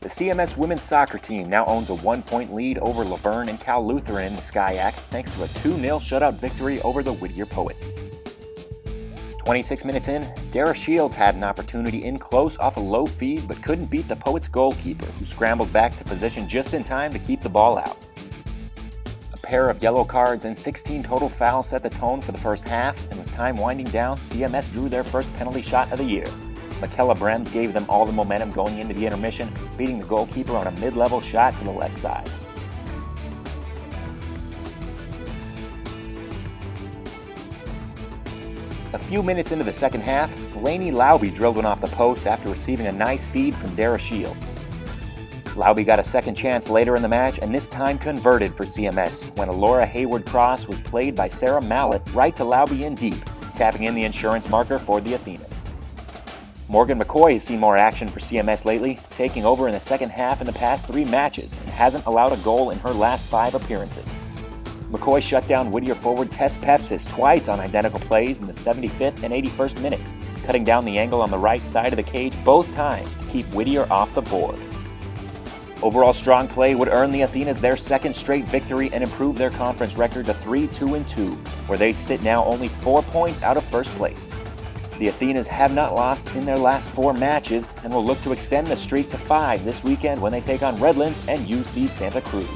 The CMS women's soccer team now owns a one point lead over La Verne and Cal Lutheran in the SCIAC thanks to a 2 0 shutout victory over the Whittier Poets. 26 minutes in, Dara Shields had an opportunity in close off a low feed but couldn't beat the Poets goalkeeper, who scrambled back to position just in time to keep the ball out. A pair of yellow cards and 16 total fouls set the tone for the first half, and with time winding down, CMS drew their first penalty shot of the year. Michaela Brems gave them all the momentum going into the intermission, beating the goalkeeper on a mid level shot to the left side. A few minutes into the second half, Lainey Lauby drilled one off the post after receiving a nice feed from Dara Shields. Lauby got a second chance later in the match and this time converted for CMS when a Laura Hayward cross was played by Sarah Mallett right to Lauby in deep, tapping in the insurance marker for the Athenas. Morgan McCoy has seen more action for CMS lately, taking over in the second half in the past three matches and hasn't allowed a goal in her last five appearances. McCoy shut down Whittier forward Tess Pepsis twice on identical plays in the 75th and 81st minutes, cutting down the angle on the right side of the cage both times to keep Whittier off the board. Overall strong play would earn the Athenas their second straight victory and improve their conference record to 3 2 2, where they sit now only four points out of first place. The Athenas have not lost in their last four matches and will look to extend the streak to five this weekend when they take on Redlands and UC Santa Cruz.